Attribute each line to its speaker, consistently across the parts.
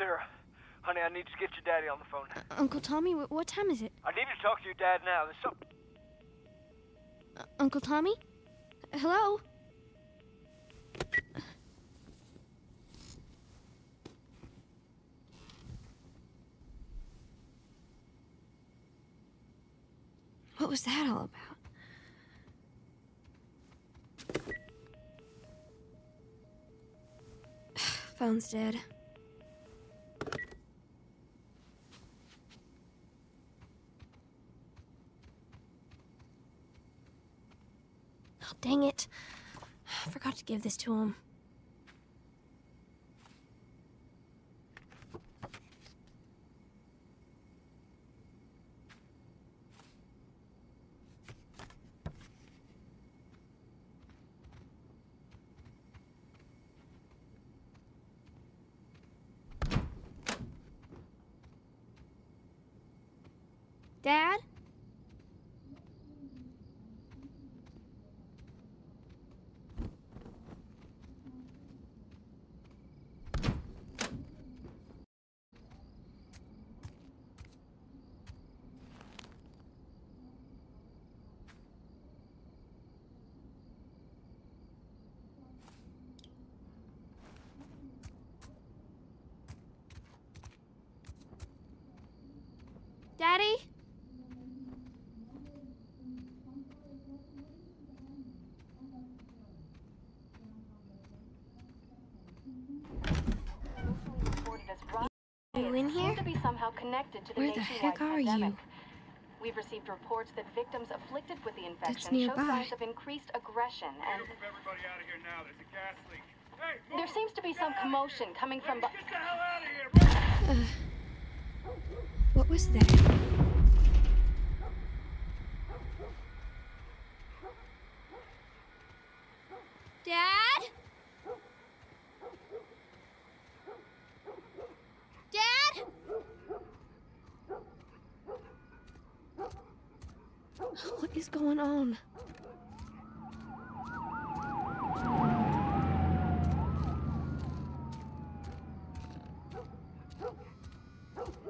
Speaker 1: Sarah, honey, I need to get your daddy on the phone.
Speaker 2: Uh, Uncle Tommy, wh- what time is it?
Speaker 1: I need to talk to your dad now. There's something.
Speaker 2: Uh, Uncle Tommy? Hello? What was that all about? Phone's dead. Oh, dang it. I forgot to give this to him. Dad? Daddy? Are you in here?
Speaker 3: to be somehow connected to the
Speaker 2: Where the
Speaker 3: nationwide
Speaker 2: heck are
Speaker 3: pandemic.
Speaker 2: you?
Speaker 3: We've received reports that victims afflicted with the infection show signs of increased aggression and
Speaker 1: Move everybody out of here now. There's a gas leak. Hey,
Speaker 3: there seems to be some commotion coming from.
Speaker 1: get the hell out of here!
Speaker 2: What was that? Dad? Dad? What is going on?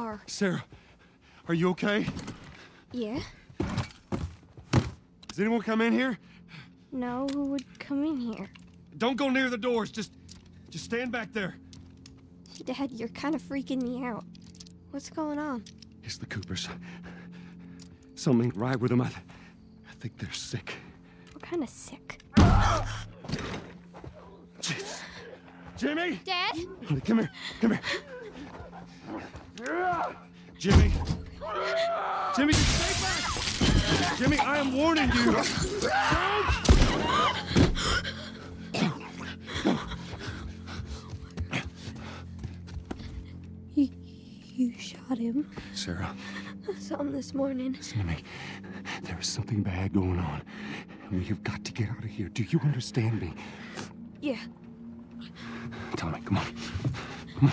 Speaker 2: are.
Speaker 4: Sarah, are you okay?
Speaker 2: Yeah?
Speaker 4: Does anyone come in here?
Speaker 2: No, who would come in here?
Speaker 4: Don't go near the doors. Just, just stand back there.
Speaker 2: Dad, you're kind of freaking me out. What's going on?
Speaker 4: It's the Coopers. Something ain't right with them. I, th- I think they're sick.
Speaker 2: What kind of sick?
Speaker 4: Jeez. Jimmy!
Speaker 2: Dad?
Speaker 4: Honey, come here. Come here. Jimmy. Jimmy, just stay back. Jimmy, I am warning you.
Speaker 2: You, you shot him.
Speaker 4: Sarah,
Speaker 2: I saw him this morning.
Speaker 4: listen to me. There is something bad going on. We have got to get out of here. Do you understand me?
Speaker 2: Yeah.
Speaker 4: Tommy, come on.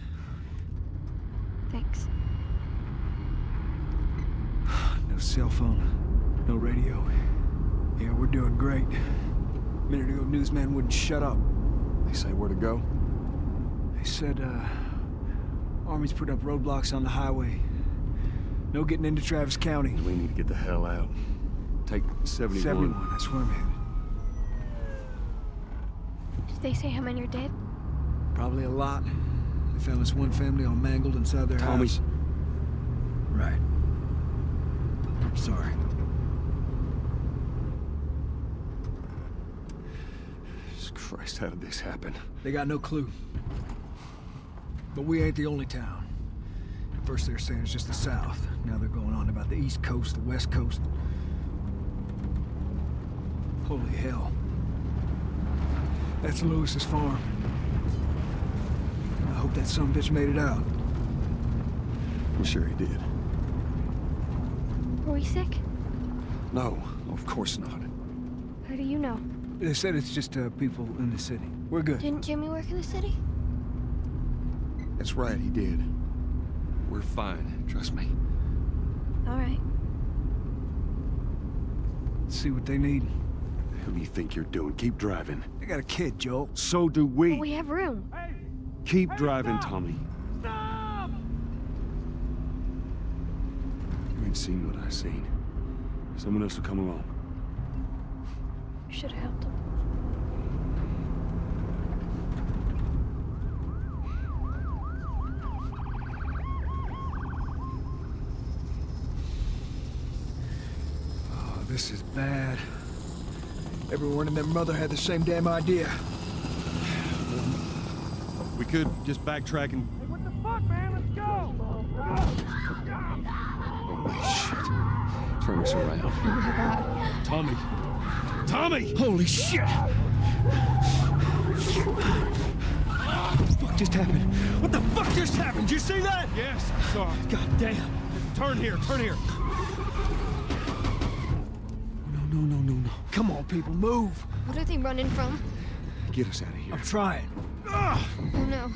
Speaker 2: Thanks.
Speaker 5: No cell phone, no radio. Yeah, we're doing great. A minute ago, newsman wouldn't shut up.
Speaker 4: They say where to go?
Speaker 5: They said, uh, Army's put up roadblocks on the highway. No getting into Travis County.
Speaker 4: We need to get the hell out. Take 71.
Speaker 5: 71, that's where I'm headed.
Speaker 2: Did they say how many are dead?
Speaker 5: Probably a lot. Found this one family all mangled inside their
Speaker 4: Tommy.
Speaker 5: house. Right. I'm sorry.
Speaker 4: Jesus Christ, how did this happen?
Speaker 5: They got no clue. But we ain't the only town. At first they were saying it's just the south. Now they're going on about the east coast, the west coast. Holy hell. That's Lewis's farm. I hope that some bitch made it out.
Speaker 4: I'm sure he did.
Speaker 2: Were we sick?
Speaker 4: No, of course not.
Speaker 2: How do you know?
Speaker 5: They said it's just uh, people in the city. We're good.
Speaker 2: Didn't Jimmy work in the city?
Speaker 4: That's right, he did. We're fine, trust me.
Speaker 2: All right.
Speaker 5: See what they need.
Speaker 4: Who do you think you're doing? Keep driving.
Speaker 5: They got a kid, Joel.
Speaker 4: So do we.
Speaker 2: But we have room.
Speaker 4: Keep driving, Tommy. Stop! You ain't seen what I've seen. Someone else will come along.
Speaker 2: You should have helped him.
Speaker 5: Oh, this is bad. Everyone and their mother had the same damn idea.
Speaker 4: We could just backtrack and...
Speaker 1: What the fuck, man? Let's go!
Speaker 4: Holy shit. Turn us around.
Speaker 6: Oh my god.
Speaker 4: Tommy! Tommy!
Speaker 5: Holy shit! What the fuck just happened? What the fuck just happened? Did you see that?
Speaker 4: Yes, I saw it.
Speaker 5: God damn.
Speaker 4: Turn here, turn here. No, no, no, no, no.
Speaker 5: Come on, people, move.
Speaker 6: What are they running from?
Speaker 4: Get us out of here.
Speaker 5: I'm trying.
Speaker 6: Oh no.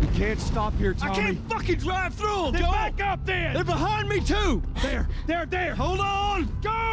Speaker 4: We can't stop here, Tommy.
Speaker 5: I can't fucking drive through them,
Speaker 4: Then
Speaker 5: Joel.
Speaker 4: back up then!
Speaker 5: They're behind me, too.
Speaker 4: There, there, there! Hold on! Go!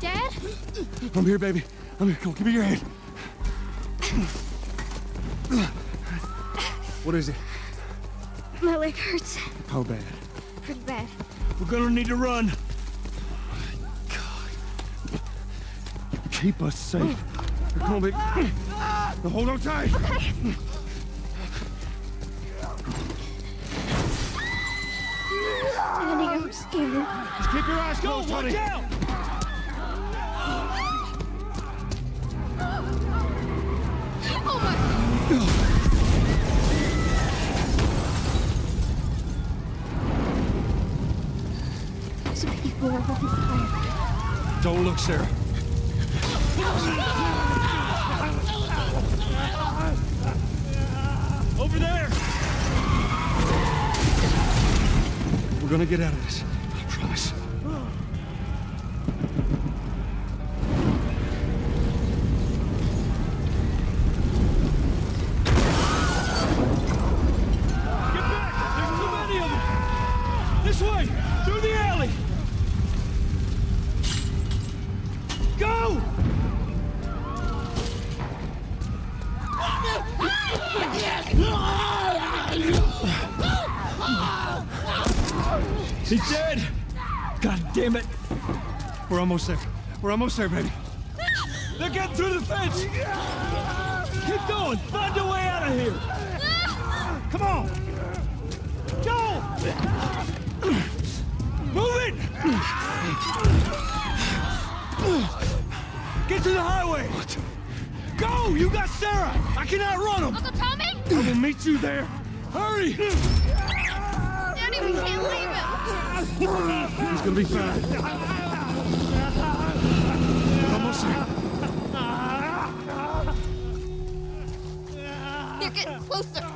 Speaker 2: Dad?
Speaker 4: I'm here, baby. I'm here. Come on, give me your hand. What is it?
Speaker 2: My leg hurts.
Speaker 4: How bad?
Speaker 2: Pretty bad.
Speaker 5: We're gonna need to run. God.
Speaker 4: Keep us safe. Come on, baby. Now hold on tight.
Speaker 2: Okay. I'm.
Speaker 4: Just keep your eyes closed, honey.
Speaker 5: out!
Speaker 6: Oh my.
Speaker 2: Those people are on fire.
Speaker 4: Don't look, Sarah.
Speaker 5: Over there!
Speaker 4: We're gonna get out of this. Almost there. We're almost there, baby.
Speaker 5: They're getting through the fence! Keep going! Find a way out of here! Come on! Go! Move it! Get to the highway! What? Go! You got Sarah! I cannot run them!
Speaker 6: Uncle Tommy?
Speaker 5: I will meet you there! Hurry!
Speaker 6: Daddy, we can't leave him.
Speaker 4: He's gonna be fine.
Speaker 6: They're getting closer.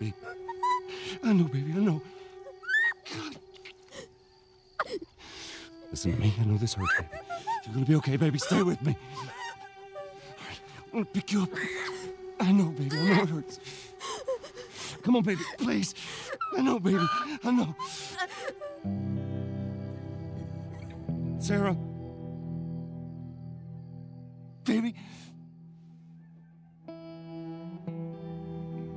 Speaker 4: I know, baby, I know. Listen to me. I know this hurts, baby. You're gonna be okay, baby. Stay with me. I'm gonna pick you up. I know, baby. I know it hurts. Come on, baby. Please. I know, baby. I know. Sarah.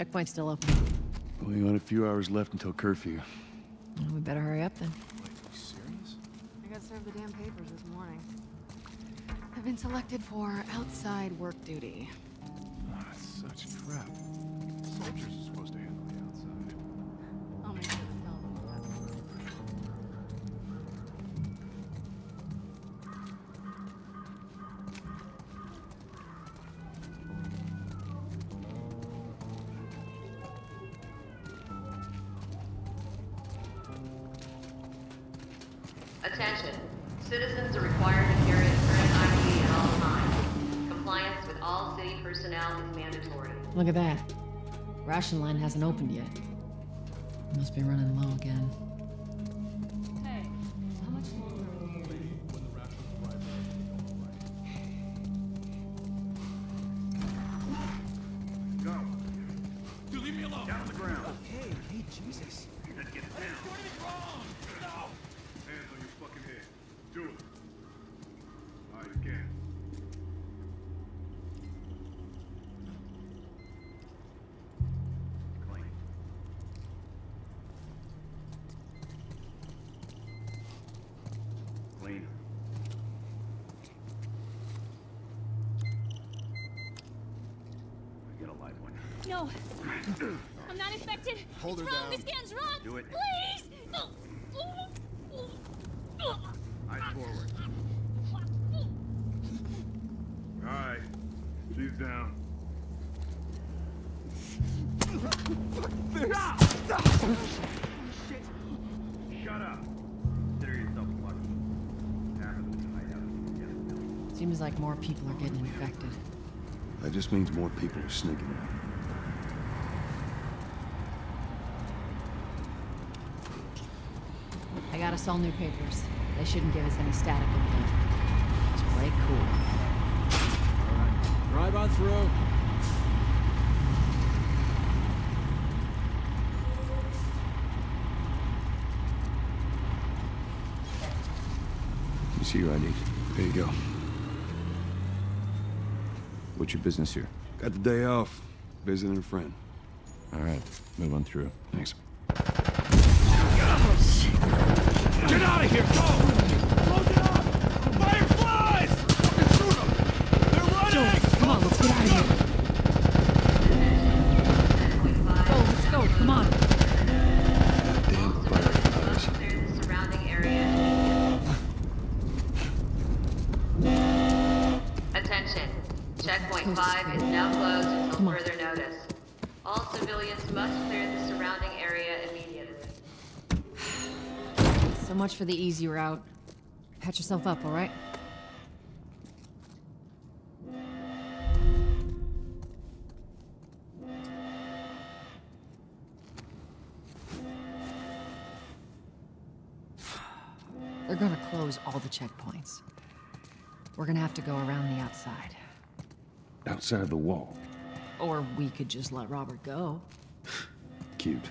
Speaker 7: Checkpoint's still open.
Speaker 4: We got a few hours left until curfew.
Speaker 7: Well, we better hurry up then.
Speaker 4: Wait, are you serious?
Speaker 8: I got served the damn papers this morning. I've been selected for outside work duty.
Speaker 4: Oh, such crap. Soldiers are supposed to
Speaker 9: Attention. Citizens are required to carry a current ID at all times. Compliance with all city personnel is mandatory.
Speaker 7: Look at that. Ration line hasn't opened yet. Must be running low again.
Speaker 8: Hey, how much longer?
Speaker 10: Go. Dude, leave me alone. Down on the ground.
Speaker 5: Hey, hey, Jesus.
Speaker 10: Let's Get down. No.
Speaker 6: I'm not infected.
Speaker 10: Hold
Speaker 6: it's
Speaker 10: her
Speaker 6: wrong.
Speaker 10: Down.
Speaker 6: This scan's wrong.
Speaker 10: Do it.
Speaker 6: Please.
Speaker 10: Eyes forward. All right. She's down. Fuck this. Oh, shit. Shut up. Consider yourself lucky.
Speaker 7: Seems like more people are getting infected.
Speaker 4: That just means more people are sneaking out.
Speaker 7: Got us all new papers. They shouldn't give us any static info. Just play cool.
Speaker 5: Drive on through.
Speaker 4: You see your ID. There you go.
Speaker 11: What's your business here?
Speaker 4: Got the day off. Visiting a friend.
Speaker 11: All right, move on through.
Speaker 4: Thanks.
Speaker 7: Much for the easy route. Patch yourself up, all right? They're gonna close all the checkpoints. We're gonna have to go around the outside.
Speaker 4: Outside the wall.
Speaker 7: Or we could just let Robert go.
Speaker 4: Cute.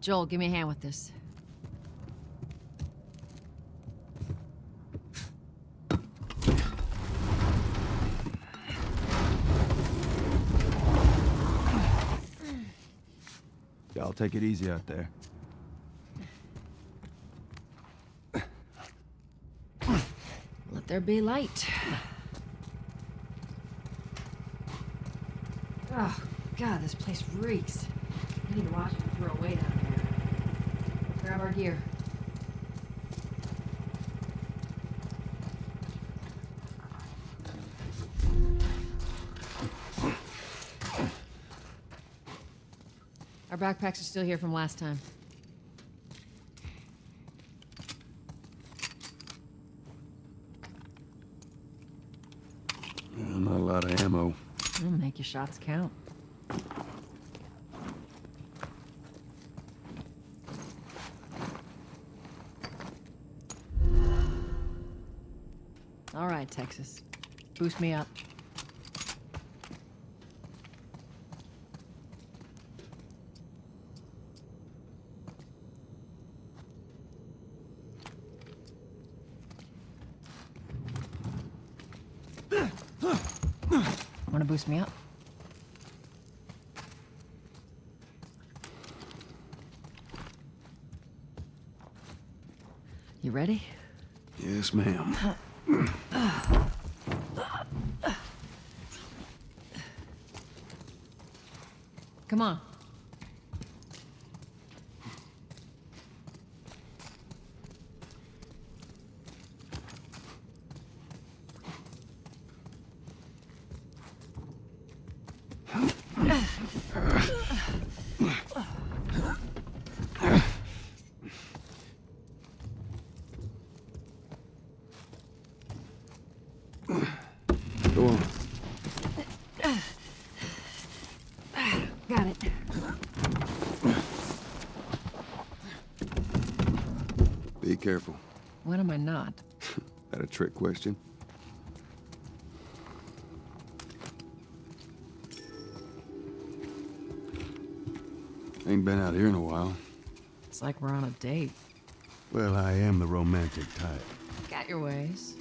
Speaker 7: Joel, give me a hand with this.
Speaker 11: Y'all take it easy out there.
Speaker 7: Let there be light. Oh, God, this place reeks. I need to watch what we throw away. Let's grab our gear. Our backpacks are still here from last time.
Speaker 4: Not a lot of ammo.
Speaker 7: It'll make your shots count. All right, Texas. Boost me up. Want to boost me up? You ready?
Speaker 4: Yes, ma'am.
Speaker 7: Come
Speaker 4: on. careful.
Speaker 7: When am I not?
Speaker 4: That a trick question? Ain't been out here in a while.
Speaker 7: It's like we're on a date.
Speaker 4: Well, I am the romantic type.
Speaker 7: Got your ways.